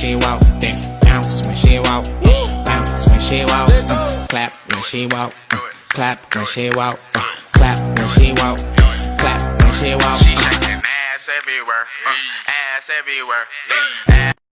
she walk, then bounce when she walk, bounce when she uh, walk, uh, clap when she walk, uh, clap when she walk, uh, clap when she walk, clap when she walk. She uh. shaking ass everywhere, uh, ass everywhere. Ass